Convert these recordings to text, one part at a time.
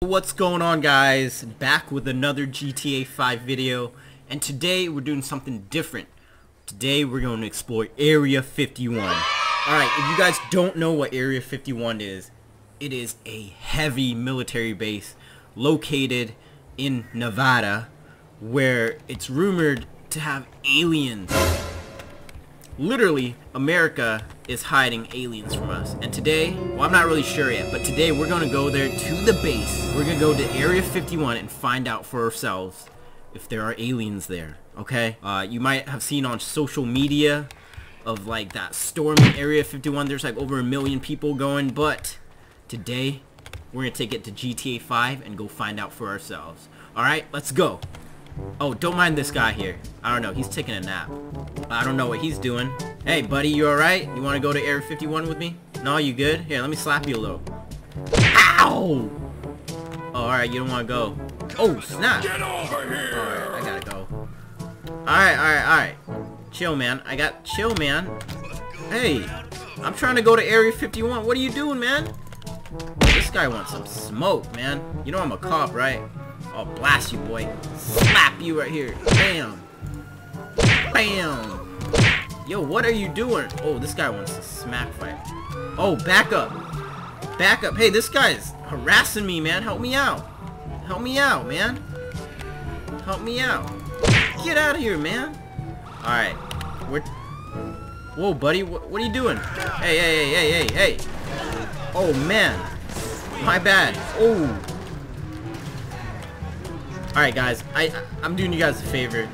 What's going on guys? Back with another GTA 5 video and today we're doing something different. Today we're going to explore Area 51. Alright, if you guys don't know what Area 51 is, it is a heavy military base located in Nevada where it's rumored to have aliens literally America is hiding aliens from us. And today well I'm not really sure yet but today we're gonna go there to the base. We're gonna go to area 51 and find out for ourselves if there are aliens there okay? Uh, you might have seen on social media of like that storm in area 51 there's like over a million people going but today we're gonna take it to GTA 5 and go find out for ourselves. Alright let's go Oh, don't mind this guy here. I don't know. He's taking a nap. I don't know what he's doing. Hey, buddy, you alright? You want to go to Area 51 with me? No, you good? Here, let me slap you a little. Ow! Oh, alright, you don't want to go. Oh, snap! Get over here! Alright, I gotta go. Alright, alright, alright. Chill, man. I got... Chill, man. Hey, I'm trying to go to Area 51. What are you doing, man? This guy wants some smoke, man. You know I'm a cop, right? I'll blast you, boy. Slap you right here. Bam. Bam. Yo, what are you doing? Oh, this guy wants to smack fight. Oh, back up. Back up. Hey, this guy is harassing me, man. Help me out. Help me out, man. Help me out. Get out of here, man. Alright. We're... Whoa, buddy. What, what are you doing? Hey, hey, hey, hey, hey, hey. Oh, man. My bad. Oh. Alright guys, I, I'm doing you guys a favor.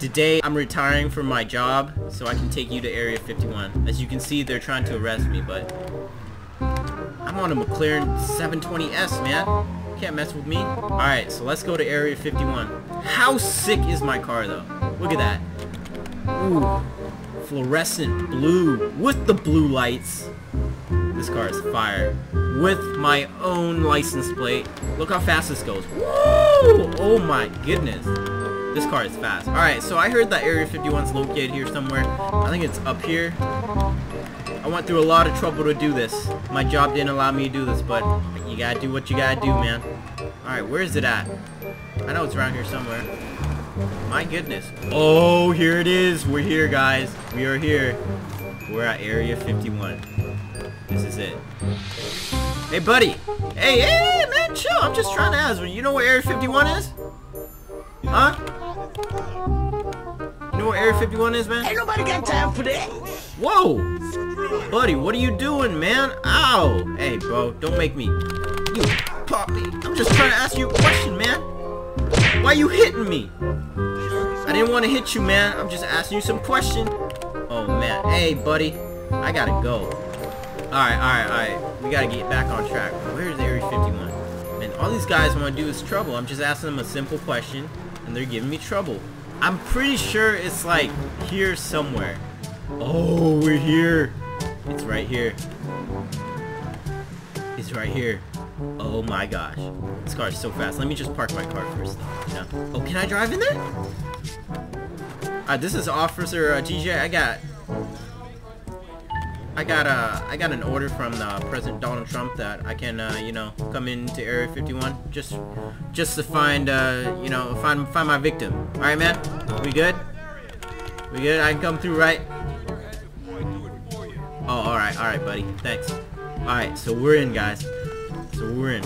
Today, I'm retiring from my job, so I can take you to Area 51. As you can see, they're trying to arrest me, but... I'm on a McLaren 720S, man. You can't mess with me. Alright, so let's go to Area 51. How sick is my car, though? Look at that. Ooh. Fluorescent blue with the blue lights. This car is fire. With my own license plate. Look how fast this goes. Woo! Oh my goodness. This car is fast. Alright, so I heard that Area 51 is located here somewhere. I think it's up here. I went through a lot of trouble to do this. My job didn't allow me to do this, but you gotta do what you gotta do, man. Alright, where is it at? I know it's around here somewhere. My goodness. Oh, here it is. We're here, guys. We are here. We're at Area 51. This is it. Hey, buddy. Hey, hey, man, chill. I'm just trying to ask. You know where Area 51 is? Huh? You know where Area 51 is, man? Ain't nobody got time for that. Whoa! Buddy, what are you doing, man? Ow! Hey, bro, don't make me... You pop me. I'm just trying to ask you a question, man. Why you hitting me? I didn't want to hit you, man. I'm just asking you some question. Oh, man. Hey, buddy. I gotta go. Alright, alright, alright. We gotta get back on track. Where's Area 51? Man, all these guys want to do is trouble. I'm just asking them a simple question, and they're giving me trouble. I'm pretty sure it's like here somewhere. Oh, we're here. It's right here. It's right here. Oh my gosh. This car is so fast. Let me just park my car first? Oh, can I drive in there? Uh, this is Officer uh, GJ. I got... I got uh, I got an order from uh, President Donald Trump that I can, uh, you know, come into Area 51 just, just to find, uh, you know, find find my victim. All right, man. We good? We good? I can come through, right? Oh, all right, all right, buddy. Thanks. All right, so we're in, guys. So we're in.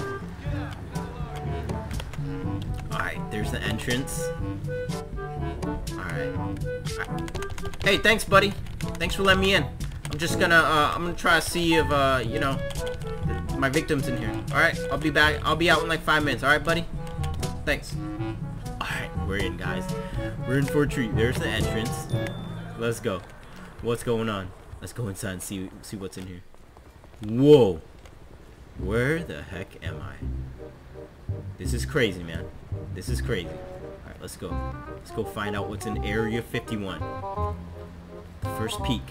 All right, there's the entrance. All right. Hey, thanks, buddy. Thanks for letting me in. I'm just gonna, uh, I'm gonna try to see if, uh, you know, my victim's in here. Alright, I'll be back. I'll be out in like five minutes. Alright, buddy? Thanks. Alright, we're in, guys. We're in for a treat. There's the entrance. Let's go. What's going on? Let's go inside and see, see what's in here. Whoa. Where the heck am I? This is crazy, man. This is crazy. Alright, let's go. Let's go find out what's in Area 51. The first peek.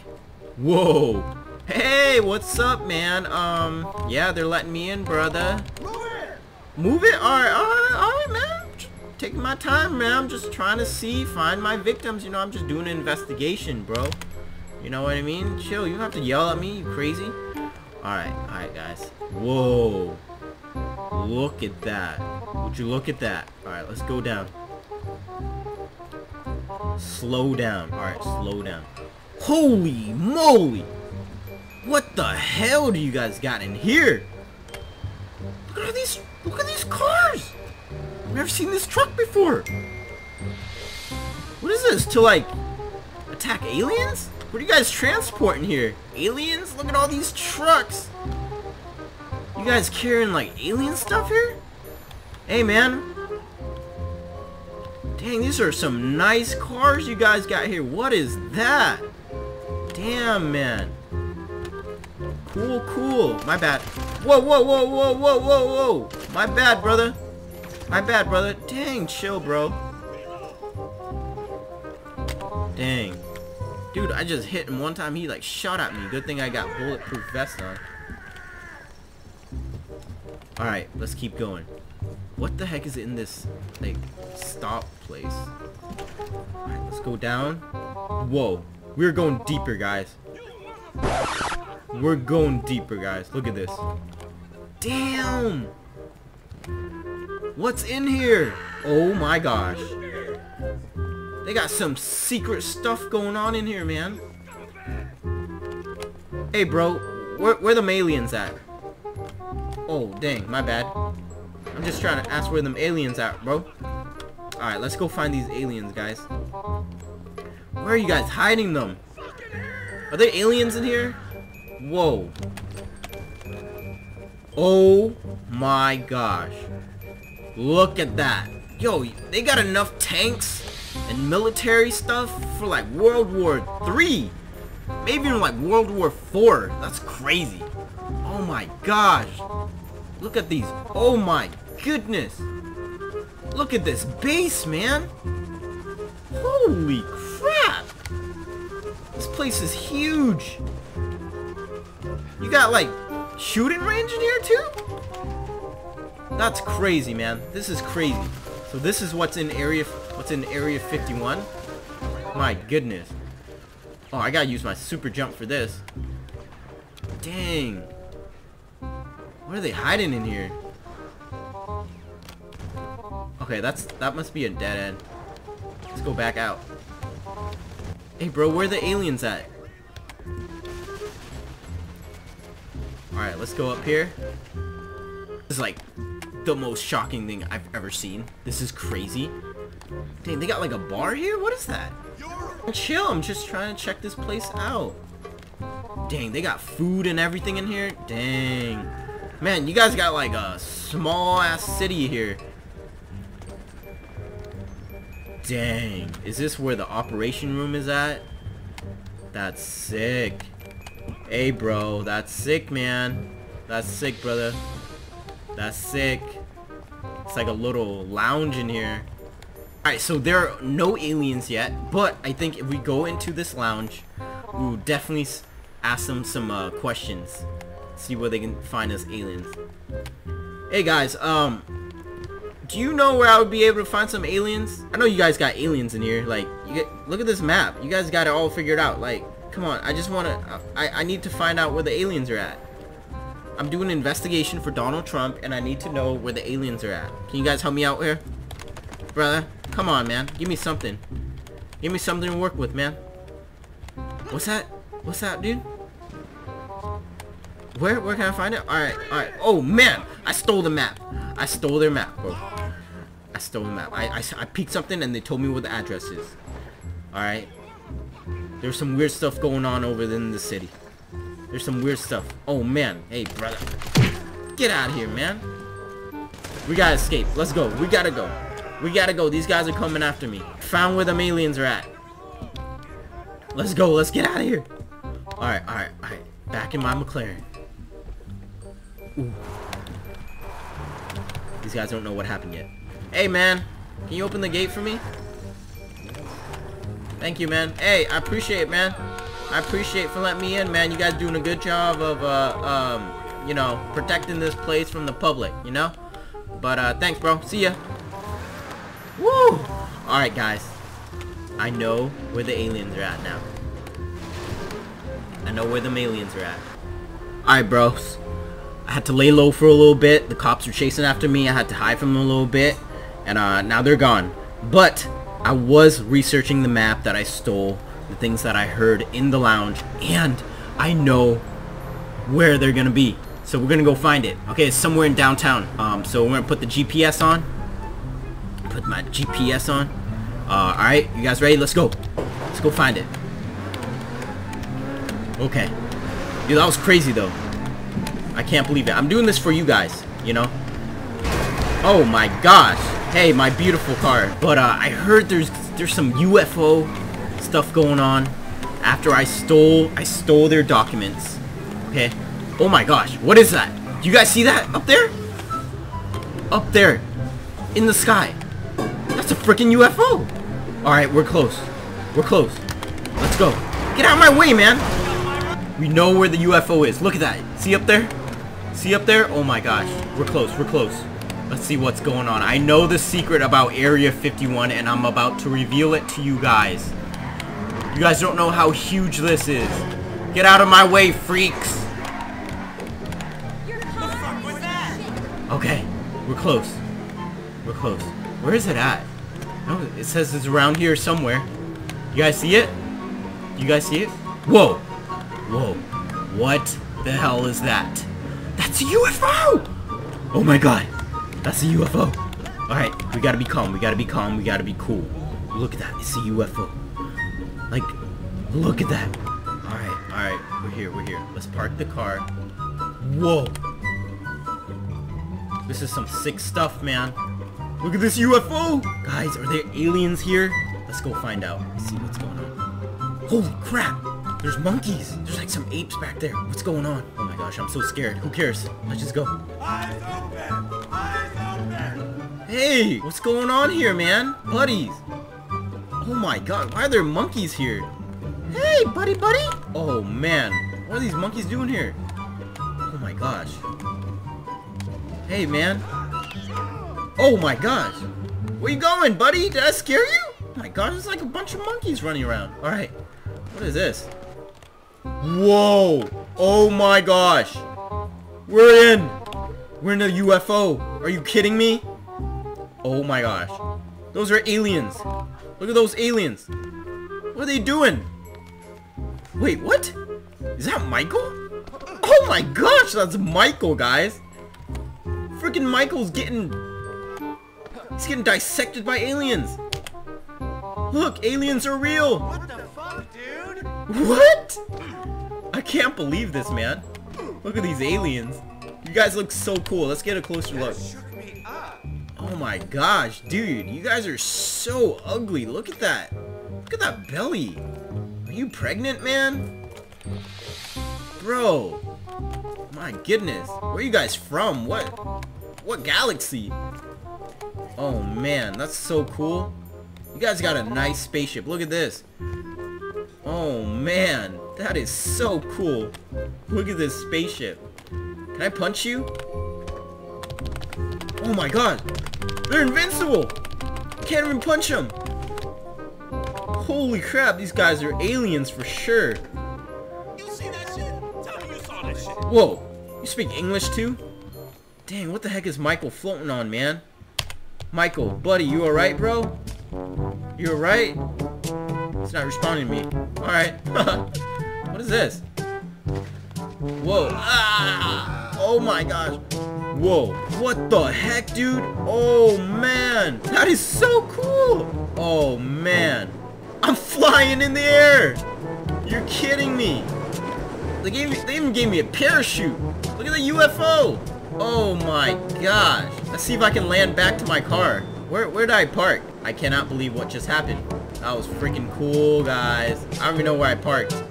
Whoa! Hey, what's up, man? Um, yeah, they're letting me in, brother. Move it. Move it? Alright, alright, man. Just taking my time, man. I'm just trying to see, find my victims. You know, I'm just doing an investigation, bro. You know what I mean? Chill, you don't have to yell at me, you crazy. Alright, alright, guys. Whoa. Look at that. Would you look at that? Alright, let's go down. Slow down. Alright, slow down. Holy moly! What the hell do you guys got in here? Look at these look at these cars! I've never seen this truck before. What is this? To like attack aliens? What are you guys transporting here? Aliens? Look at all these trucks. You guys carrying like alien stuff here? Hey man. Dang, these are some nice cars you guys got here. What is that? Damn man. Cool, cool. My bad. Whoa, whoa, whoa, whoa, whoa, whoa, whoa. My bad, brother. My bad, brother. Dang, chill, bro. Dang. Dude, I just hit him one time. He, like, shot at me. Good thing I got bulletproof vest on. Alright, let's keep going. What the heck is in this, like, stop place? Alright, let's go down. Whoa. We're going deeper, guys. We're going deeper, guys. Look at this. Damn! What's in here? Oh my gosh. They got some secret stuff going on in here, man. Hey, bro. Where, where the aliens at? Oh, dang. My bad. I'm just trying to ask where them aliens at, bro. Alright, let's go find these aliens, guys. Where are you guys hiding them? Are there aliens in here? Whoa. Oh my gosh. Look at that. Yo, they got enough tanks and military stuff for like World War 3. Maybe even like World War 4. That's crazy. Oh my gosh. Look at these. Oh my goodness. Look at this base, man. Holy crap. Place is huge. You got like shooting range in here too? That's crazy, man. This is crazy. So this is what's in area what's in area 51? My goodness. Oh, I gotta use my super jump for this. Dang. What are they hiding in here? Okay, that's that must be a dead end. Let's go back out. Hey, bro, where are the aliens at? Alright, let's go up here. This is like the most shocking thing I've ever seen. This is crazy. Dang, they got like a bar here? What is that? Chill, I'm just trying to check this place out. Dang, they got food and everything in here? Dang. Man, you guys got like a small ass city here. Dang. Is this where the operation room is at? That's sick. Hey, bro. That's sick, man. That's sick, brother. That's sick. It's like a little lounge in here. Alright, so there are no aliens yet, but I think if we go into this lounge, we'll definitely ask them some uh, questions. See where they can find us aliens. Hey guys, um, do you know where I would be able to find some aliens? I know you guys got aliens in here. Like, you get, look at this map. You guys got it all figured out. Like, come on. I just want to, I, I need to find out where the aliens are at. I'm doing an investigation for Donald Trump, and I need to know where the aliens are at. Can you guys help me out here? Brother, come on, man. Give me something. Give me something to work with, man. What's that? What's that, dude? Where, where can I find it? Alright, alright. Oh, man! I stole the map. I stole their map, bro. I stole the map. I, I, I peeked something and they told me where the address is. Alright. There's some weird stuff going on over in the city. There's some weird stuff. Oh, man. Hey, brother. Get out of here, man. We gotta escape. Let's go. We gotta go. We gotta go. These guys are coming after me. Found where the aliens are at. Let's go. Let's get out of here. Alright, alright, alright. Back in my McLaren. Ooh. These guys don't know what happened yet. Hey, man. Can you open the gate for me? Thank you, man. Hey, I appreciate it, man. I appreciate for letting me in, man. You guys doing a good job of, uh, um, you know, protecting this place from the public, you know? But, uh, thanks, bro. See ya. Woo! Alright, guys. I know where the aliens are at now. I know where the aliens are at. Alright, bros. I had to lay low for a little bit. The cops were chasing after me. I had to hide from them a little bit. And uh, now they're gone. But I was researching the map that I stole, the things that I heard in the lounge, and I know where they're gonna be. So we're gonna go find it. Okay, it's somewhere in downtown. Um, so we're gonna put the GPS on. Put my GPS on. Uh, alright, you guys ready? Let's go. Let's go find it. Okay. Dude, that was crazy though. I can't believe it. I'm doing this for you guys, you know? Oh my gosh. Hey, my beautiful car. But uh, I heard there's there's some UFO stuff going on after I stole I stole their documents. Okay. Oh my gosh, what is that? You guys see that up there? Up there, in the sky. That's a freaking UFO. All right, we're close. We're close. Let's go. Get out of my way, man. We know where the UFO is. Look at that. See up there? See up there? Oh my gosh. We're close. We're close. Let's see what's going on. I know the secret about Area 51 and I'm about to reveal it to you guys. You guys don't know how huge this is. Get out of my way, freaks. Okay, we're close. We're close. Where is it at? No, it says it's around here somewhere. You guys see it? You guys see it? Whoa! Whoa. What the hell is that? That's a UFO! Oh my god. That's a UFO. Alright, we gotta be calm. We gotta be calm. We gotta be cool. Look at that. It's a UFO. Like, look at that. Alright, alright. We're here. We're here. Let's park the car. Whoa. This is some sick stuff, man. Look at this UFO! Guys, are there aliens here? Let's go find out. See what's going on. Holy crap! There's monkeys! There's like some apes back there. What's going on? Oh my gosh, I'm so scared. Who cares? Let's just go. Eyes open! Eyes! Hey! What's going on here, man? Buddies! Oh my god, why are there monkeys here? Hey, buddy, buddy! Oh man, what are these monkeys doing here? Oh my gosh. Hey, man. Oh my gosh. Where you going, buddy? Did I scare you? Oh my gosh, there's like a bunch of monkeys running around. Alright. What is this? Whoa! Oh my gosh! We're in! We're in a UFO! Are you kidding me? Oh my gosh. Those are aliens! Look at those aliens! What are they doing? Wait, what? Is that Michael? Oh my gosh, that's Michael, guys! Freaking Michael's getting... He's getting dissected by aliens! Look, aliens are real! What the fuck, dude? What? I can't believe this, man. Look at these aliens. You guys look so cool. Let's get a closer look. Oh my gosh, dude. You guys are so ugly. Look at that. Look at that belly. Are you pregnant, man? Bro. My goodness. Where are you guys from? What? What galaxy? Oh man, that's so cool. You guys got a nice spaceship. Look at this. Oh man, that is so cool. Look at this spaceship. Can I punch you? Oh my god. They're invincible. Can't even punch them. Holy crap, these guys are aliens for sure. Whoa, you speak English too? Dang, what the heck is Michael floating on, man? Michael, buddy, you alright, bro? You alright? It's not responding to me. Alright. what is this? Whoa. Ah! Oh my gosh. Whoa. What the heck, dude? Oh man. That is so cool. Oh man. I'm flying in the air. You're kidding me. They gave me, they even gave me a parachute. Look at the UFO. Oh my gosh. Let's see if I can land back to my car. Where, where did I park? I cannot believe what just happened. That was freaking cool, guys. I don't even know where I parked.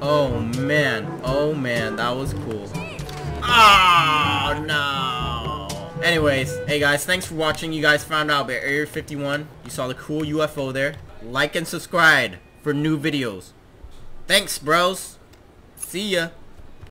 Oh man. Oh man, that was cool. Oh no. Anyways, hey guys, thanks for watching. You guys found out about Area 51. You saw the cool UFO there. Like and subscribe for new videos. Thanks, bros. See ya.